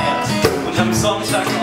gefeiert und am Sonntag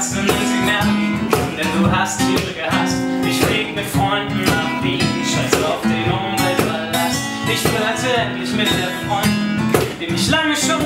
Herzen sie merken, denn du hast Tiere gehasst. Ich flieg mit Freunden nach Beach, scheiß auf den Umweltballast. Ich flirte endlich mit der Freundin, die mich lange schon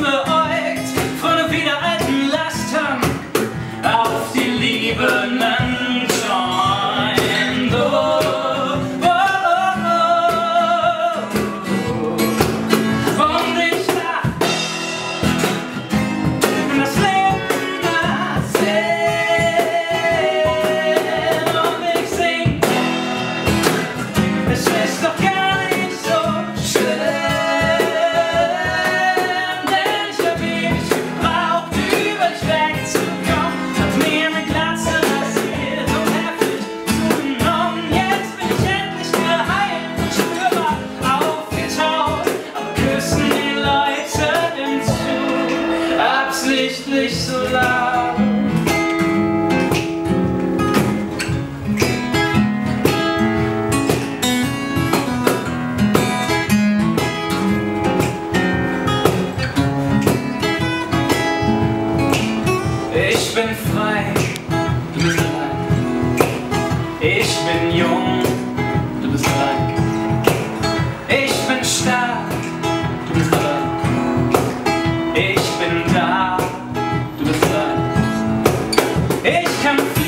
get confused.